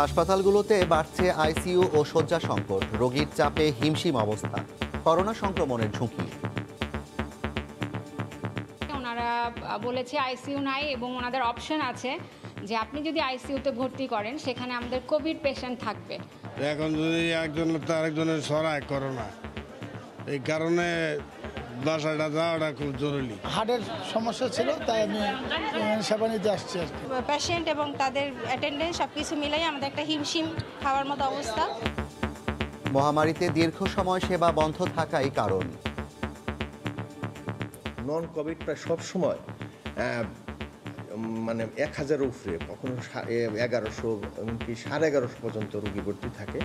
হাসপাতালগুলোতে বাড়ছে আইসিইউ ও শয্যা সংকট রোগীর চাপে হিমশিম অবস্থা করোনা সংক্রমণের ঝুঁকি। ওনারা বলেছে আইসিইউ নাই এবং ওনাদের অপশন আছে যে আপনি যদি আইসিইউতে ভর্তি করেন সেখানে আমাদের কোভিড পেশেন্ট থাকবে। এখন যদি একজনের তো আরেকজনের সরায় করোনা এই কারণে বাসাটা যাওয়াটা খুব জরুরি। হার্টের সমস্যা ছিল তাই আমি সেবা নিতে আসছি আর পেশেন্ট এবং তাদের অ্যাটেন্ডেন্স সব কিছু মিলাই আমাদের একটা হিমশিম খাওয়ার মতো অবস্থা। মহামারীতে দীর্ঘ সময় সেবা বন্ধ থাকাই কারণ। নন কোভিড প্রায় সবসময় আহ, মানে এক হাজার উপরে কখনো সা- এগারোশো এমনকি সাড়ে এগারোশো পর্যন্ত রোগী ভর্তি থাকে।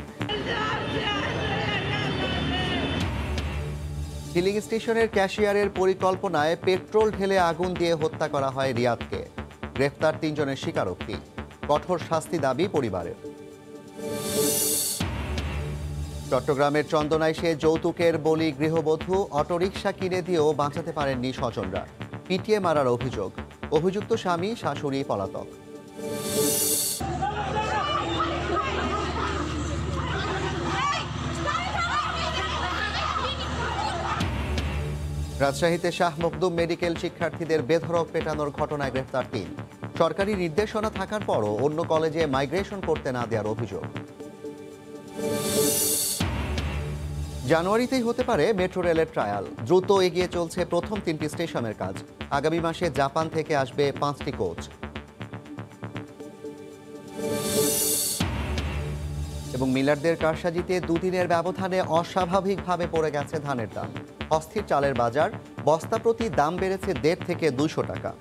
ফিলিং স্টেশনের ক্যাশিয়ারের পরিকল্পনায় পেট্রোল ঢেলে আগুন দিয়ে হত্যা করা হয় রিয়াদকে। গ্রেফতার তিনজনের স্বীকারোক্তি। কঠোর শাস্তি দাবি পরিবারের। চট্টগ্রামের চন্দনায় চন্দনাইশে যৌতুকের বলি গৃহবধূ, অটোরিকশা কিনে দিয়েও বাঁচাতে পারেননি স্বজনরা। পিটিয়ে মারার অভিযোগ। অভিযুক্ত স্বামী, শাশুড়ি, পলাতক। রাজশাহীতে শাহ মখদুম মেডিকেল শিক্ষার্থীদের বেধরক পেটানোর ঘটনায় গ্রেফতার তিন। সরকারি নির্দেশনা থাকার পরও অন্য কলেজে মাইগ্রেশন করতে না দেওয়ার অভিযোগ। জানুয়ারিতেই হতে পারে মেট্রো রেলের ট্রায়াল। দ্রুত এগিয়ে চলছে প্রথম তিনটি স্টেশনের কাজ। আগামী মাসে জাপান থেকে আসবে পাঁচটি কোচ। এবং মিলারদের কারসাজিতে দুদিনের ব্যবধানে অস্বাভাবিকভাবে পড়ে গেছে ধানের দাম। অস্থির চালের বাজার, বস্তা প্রতি দাম বেড়েছে দেড় থেকে দুশো টাকা।